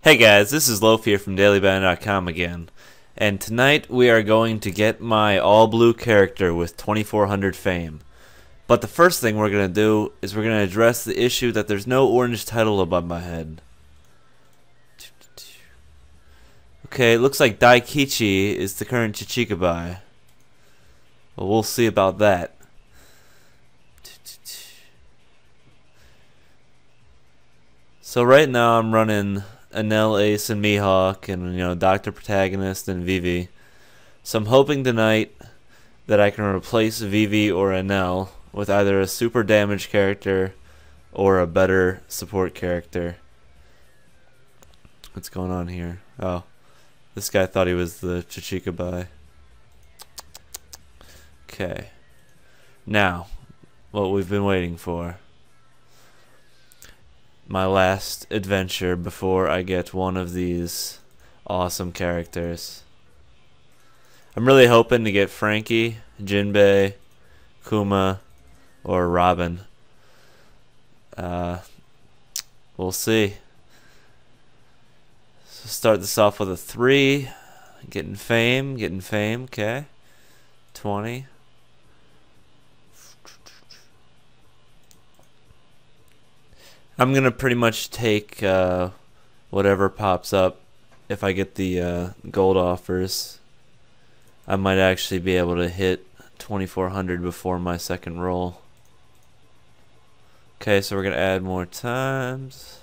Hey guys, this is Loaf here from DailyBanner.com again, and tonight we are going to get my all-blue character with 2400 fame. But the first thing we're going to do is we're going to address the issue that there's no orange title above my head. Okay, it looks like Daikichi is the current Chichikabai. Well, we'll see about that. So right now I'm running Enel, Ace, and Mihawk, and you know Doctor Protagonist and Vivi. So I'm hoping tonight that I can replace Vivi or Enel with either a super damage character or a better support character. What's going on here? Oh, this guy thought he was the Chichikabai. Okay. Now, what we've been waiting for my last adventure before I get one of these awesome characters. I'm really hoping to get Franky, Jinbei, Kuma, or Robin. Uh, we'll see. So start this off with a 3. Getting fame, getting fame, okay. 20. I'm gonna pretty much take uh, whatever pops up. If I get the uh, gold offers, I might actually be able to hit 2400 before my second roll. Okay, so we're gonna add more times.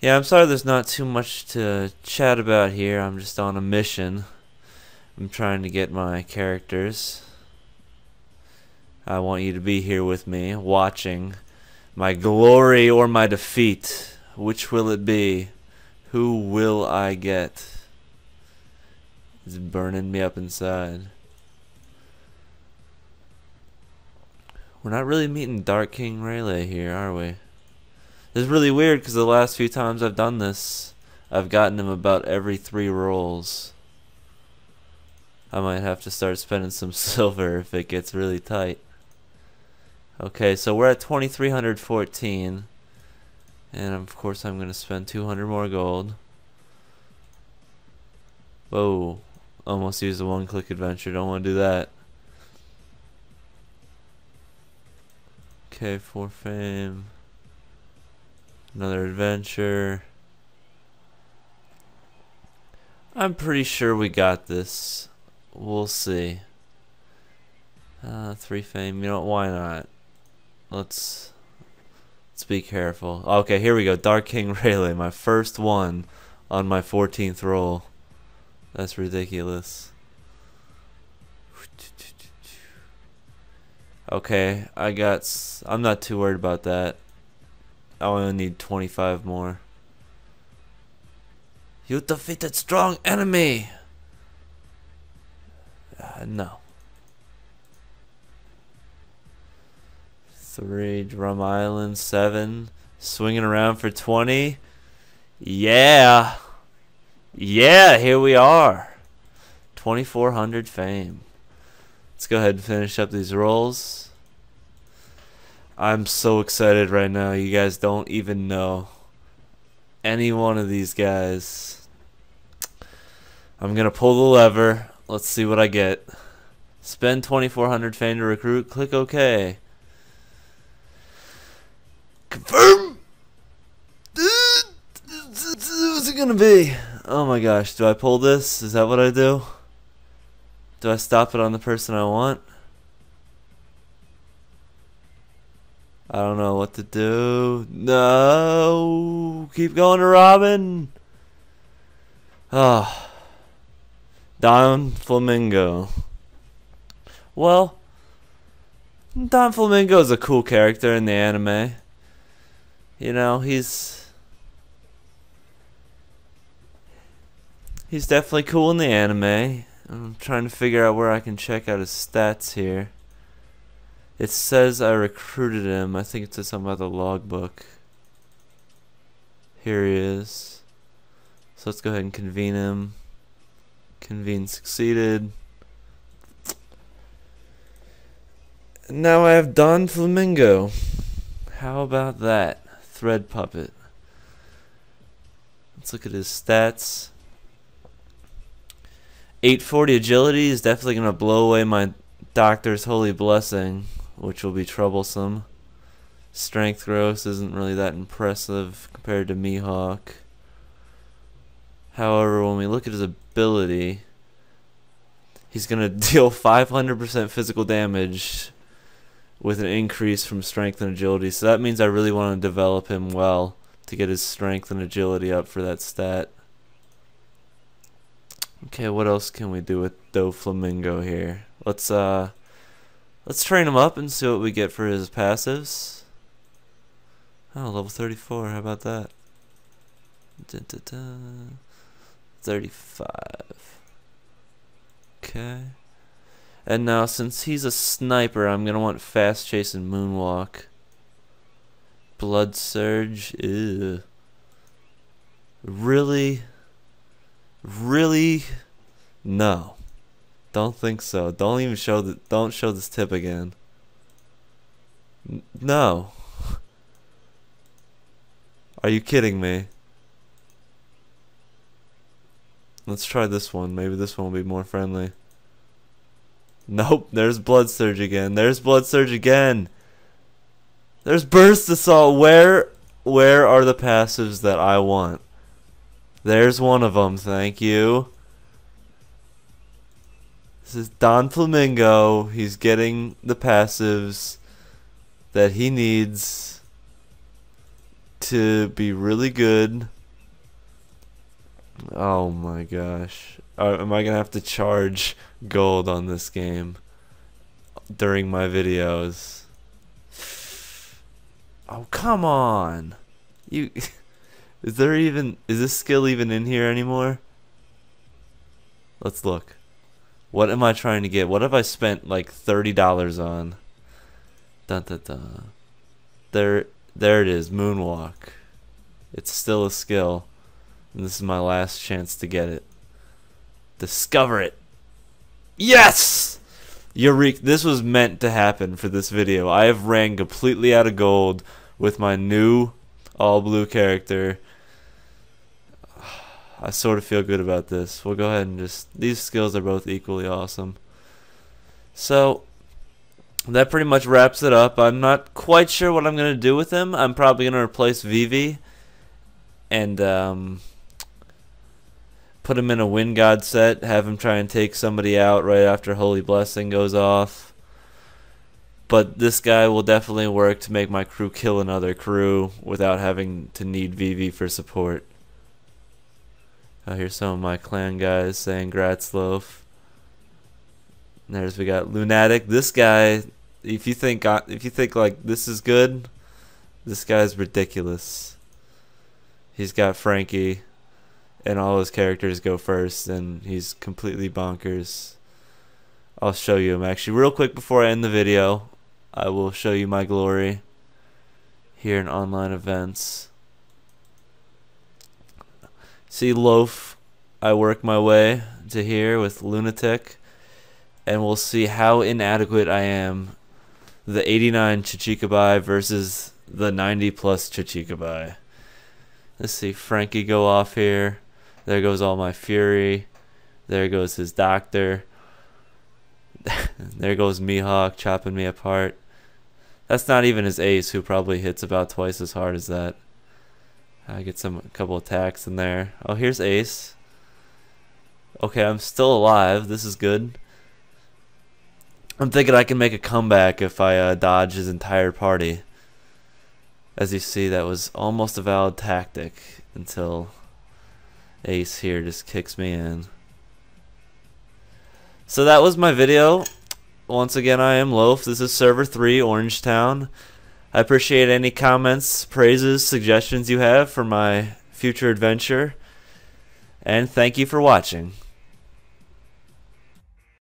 Yeah, I'm sorry there's not too much to chat about here. I'm just on a mission. I'm trying to get my characters. I want you to be here with me, watching my glory or my defeat. Which will it be? Who will I get? It's burning me up inside. We're not really meeting Dark King Rayleigh here, are we? This is really weird because the last few times I've done this, I've gotten him about every three rolls. I might have to start spending some silver if it gets really tight. Okay, so we're at 2314. And of course I'm going to spend 200 more gold. Whoa. Almost used a one-click adventure. Don't want to do that. Okay, for fame. Another adventure. I'm pretty sure we got this. We'll see. Uh, three fame. You know, why not? Let's let's be careful. Okay, here we go. Dark King Rayleigh, my first one on my 14th roll. That's ridiculous. Okay, I got. I'm not too worried about that. I only need 25 more. You defeated strong enemy. Uh, no. Three, Drum Island, seven. Swinging around for 20. Yeah. Yeah, here we are. 2400 fame. Let's go ahead and finish up these rolls. I'm so excited right now. You guys don't even know. Any one of these guys. I'm going to pull the lever. Let's see what I get. Spend 2400 fame to recruit. Click OK. Confirm. What's it gonna be? Oh my gosh, do I pull this? Is that what I do? Do I stop it on the person I want? I don't know what to do. No! Keep going to Robin! Ah. Oh. Doflamingo. Well, Don Flamingo is a cool character in the anime. You know, he's he's definitely cool in the anime. I'm trying to figure out where I can check out his stats here. It says I recruited him. I think it says something about the logbook. Here he is. So let's go ahead and convene him. Convene succeeded. Now I have Don Flamingo. How about that? Thread Puppet. Let's look at his stats. 840 agility is definitely going to blow away my doctor's holy blessing, which will be troublesome. Strength gross isn't really that impressive compared to Mihawk. However, when we look at his ability, he's going to deal 500% physical damage with an increase from strength and agility. So that means I really want to develop him well to get his strength and agility up for that stat. Okay, what else can we do with Doflamingo here? Let's uh let's train him up and see what we get for his passives. Oh, level 34, how about that? Da, da, da. 35. Okay. And now, since he's a sniper, I'm going to want Fast Chase and Moonwalk. Blood Surge. Ew. Really? Really? No. Don't think so. Don't even show the don't show this tip again. N no. Are you kidding me? Let's try this one. Maybe this one will be more friendly. Nope, there's Blood Surge again. There's Blood Surge again. There's Burst Assault. Where where are the passives that I want? There's one of them, thank you. This is Don Flamingo. He's getting the passives that he needs to be really good. Oh my gosh. Uh, am I to have to charge gold on this game during my videos. Oh, come on. You Is there even is this skill even in here anymore? Let's look. What am I trying to get? What have I spent like $30 on? Dun dun dun. There there it is, moonwalk. It's still a skill. And this is my last chance to get it. Discover it. Yes! Eureka. This was meant to happen for this video. I have ran completely out of gold with my new all blue character. I sort of feel good about this. We'll go ahead and just... These skills are both equally awesome. So, that pretty much wraps it up. I'm not quite sure what I'm going to do with him. I'm probably going to replace Vivi. And, um put him in a wind god set, have him try and take somebody out right after Holy Blessing goes off. But this guy will definitely work to make my crew kill another crew without having to need Vivi for support. I hear some of my clan guys saying Gratzloaf. There's we got Lunatic. This guy, if you think uh, if you think like this is good, this guy's ridiculous. He's got Franky and all his characters go first, and he's completely bonkers. I'll show you him actually real quick before I end the video. I will show you my glory here in online events. See Loaf, I work my way to here with Lunatic, and we'll see how inadequate I am. The 89 Chichikabai versus the 90 plus Chichikabai. Let's see Franky go off here. There goes all my fury. There goes his doctor. there goes Mihawk chopping me apart. That's not even his ace, who probably hits about twice as hard as that. I get some a couple attacks in there. Oh, here's Ace. Okay, I'm still alive. This is good. I'm thinking I can make a comeback if I uh, dodge his entire party. As you see, that was almost a valid tactic until Ace here just kicks me in. So that was my video. Once again, I am Loaf. This is Server 3, Orangetown. I appreciate any comments, praises, suggestions you have for my future adventure. And thank you for watching.